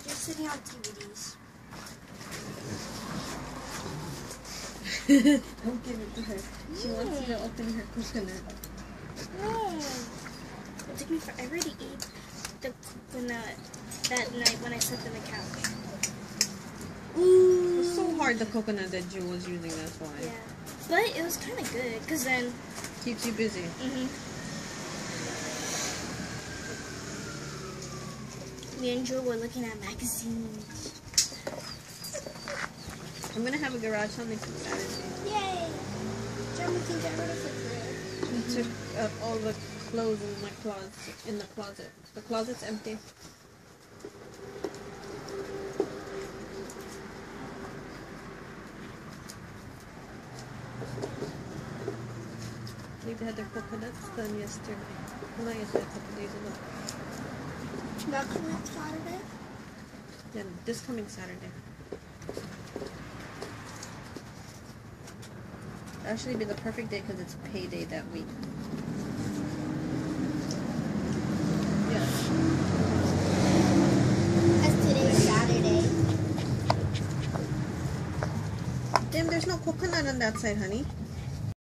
sitting on DVDs. Don't give it to her. She wants you to open her coconut. No. It took me forever to eat the coconut that night when I slept on the couch. Ooh. It was so hard, the coconut that Jill was using, that's why. Yeah. But it was kind of good because then. Keeps you busy. hmm Me and were looking at magazines. I'm gonna have a garage sale next Saturday. Yay! Joe, we can get rid of it. I took out all the clothes in my closet. In the closet. The closet's empty. They had their coconuts done yesterday. Well, not yesterday, a couple days ago. Not next Saturday. Then this coming Saturday. Actually, be the perfect day because it's payday that week. Yes. As today's Saturday. Damn, there's no coconut on that side, honey.